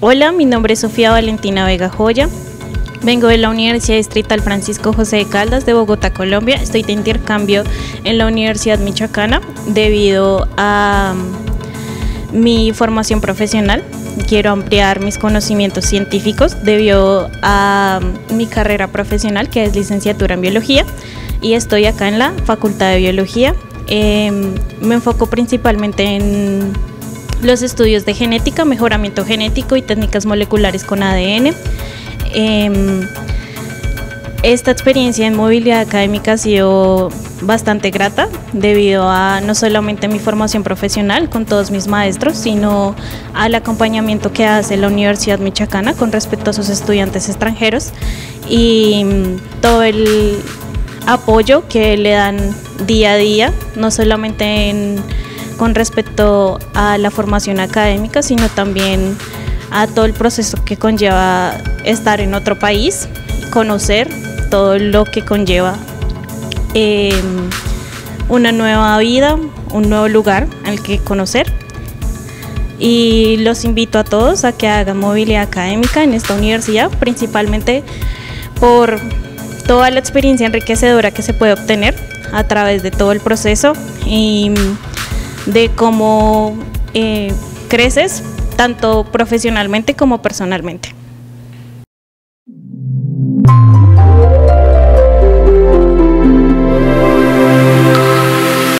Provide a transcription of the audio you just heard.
Hola, mi nombre es Sofía Valentina Vega Joya. Vengo de la Universidad Distrital Francisco José de Caldas de Bogotá, Colombia. Estoy de intercambio en la Universidad Michoacana debido a mm, mi formación profesional. Quiero ampliar mis conocimientos científicos debido a mm, mi carrera profesional, que es licenciatura en biología, y estoy acá en la Facultad de Biología. Em, me enfoco principalmente en los estudios de genética, mejoramiento genético y técnicas moleculares con ADN. Em, esta experiencia en movilidad académica ha sido bastante grata debido a no solamente mi formación profesional con todos mis maestros, sino al acompañamiento que hace la Universidad Michoacana con respecto a sus estudiantes extranjeros y mm, todo el apoyo que le dan día a día, no solamente en con respecto a la formación académica, sino también a todo el proceso que conlleva estar en otro país, conocer todo lo que conlleva em, una nueva vida, un nuevo lugar al que conocer. Y los invito a todos a que hagan movilidad académica en esta universidad, principalmente por toda la experiencia enriquecedora que se puede obtener a través de todo el proceso y de cómo eh, creces tanto profesionalmente como personalmente.